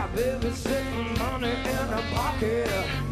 got baby sitting money in a pocket.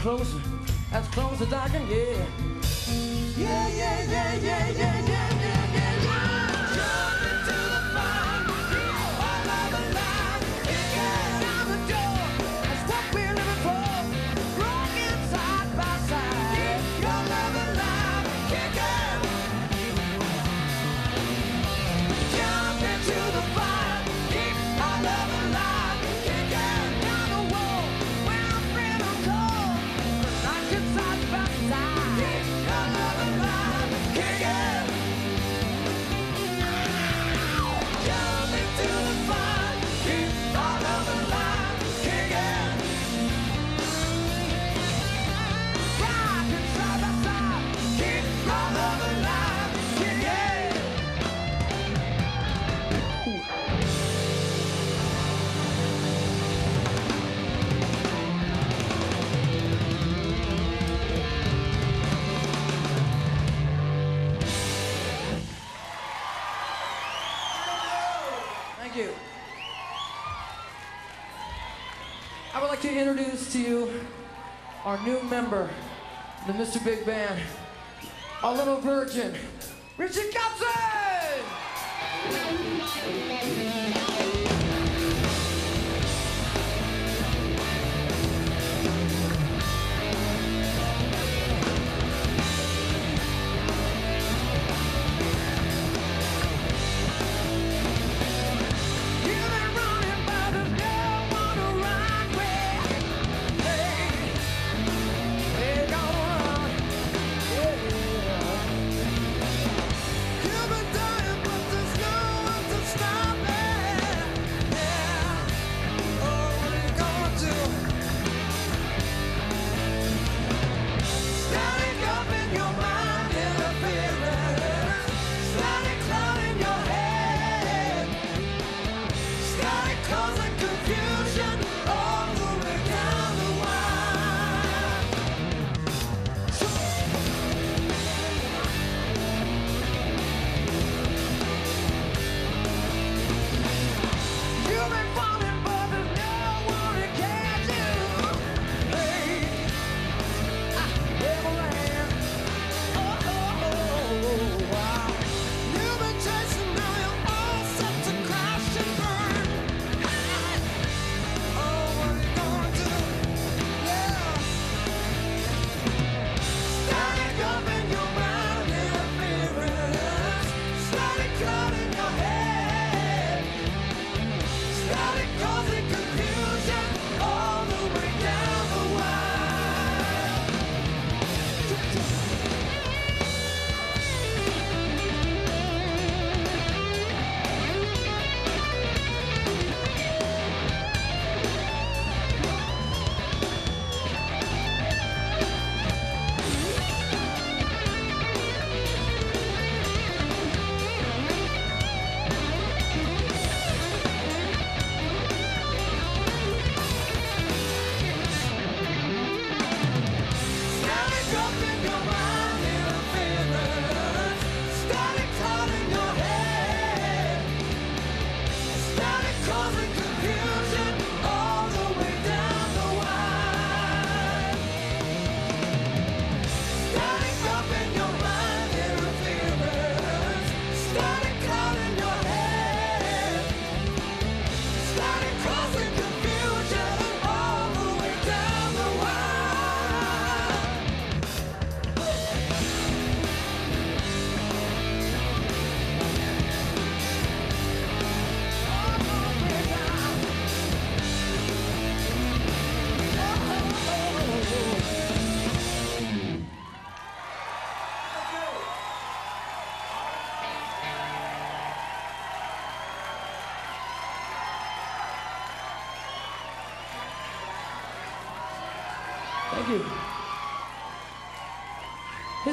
closer, as close as I can get. to introduce to you our new member, the Mr. Big Band, our little virgin, Richie Kotzen!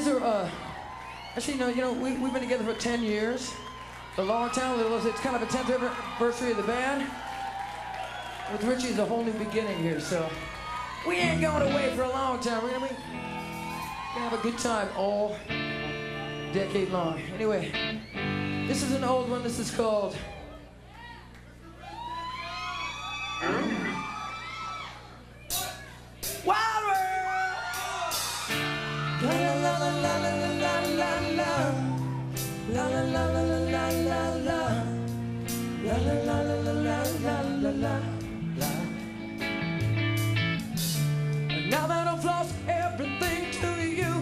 are, uh, actually, you know, we, we've been together for 10 years, a long time. It's kind of a 10th anniversary of the band. With Richie's a whole new beginning here, so we ain't going away for a long time. We're gonna, be, gonna have a good time all decade long. Anyway, this is an old one. This is called. la la la la la la. And now that I've lost everything to you,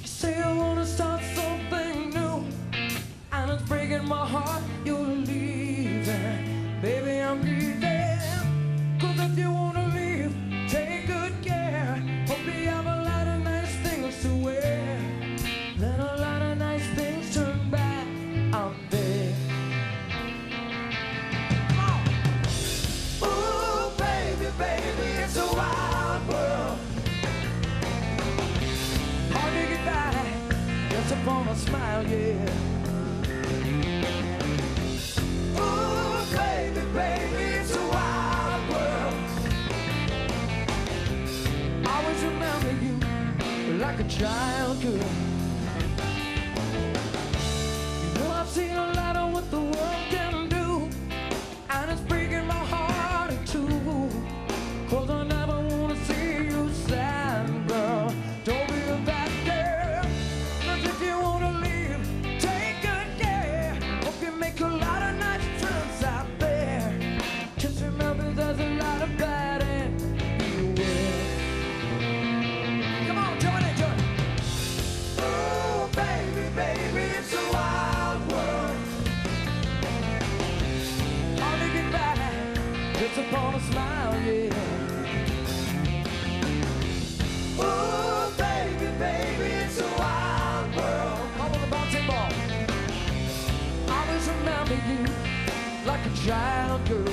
you say I wanna start something new, and it's breaking my heart. like a child could. You know I've seen a lot. upon a smile, yeah. Ooh, baby, baby, it's a wild world. I want a bouncing you like a child girl.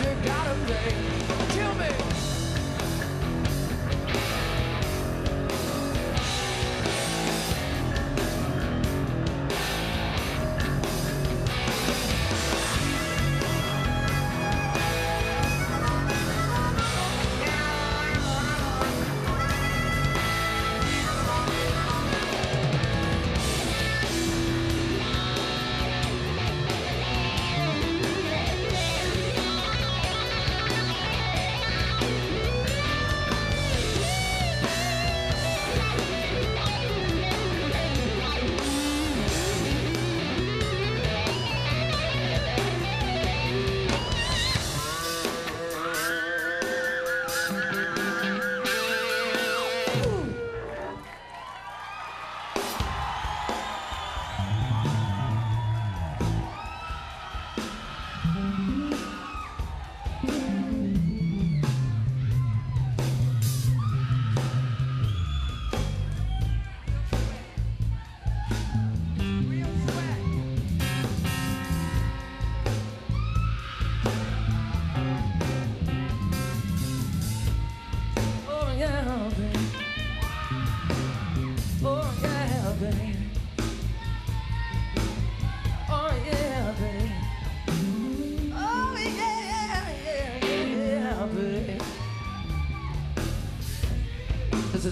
You gotta pay.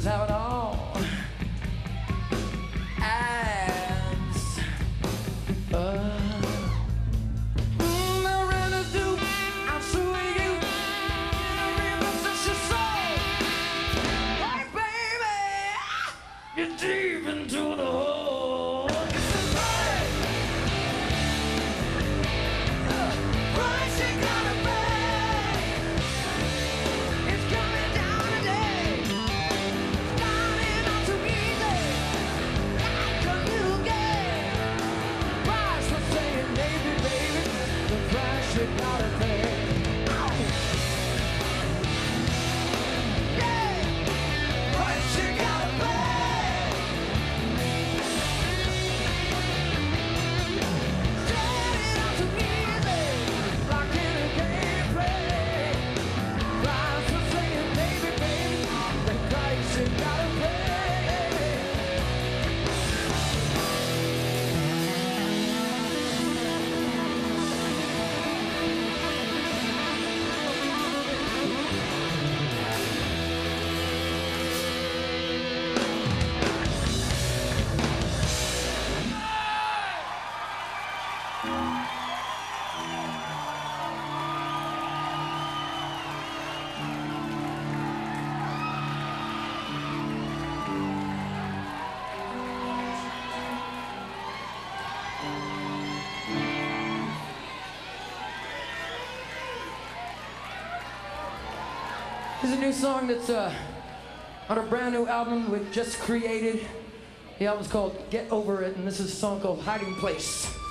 is how it all new song that's uh, on a brand new album we just created. The album's called Get Over It, and this is a song called Hiding Place.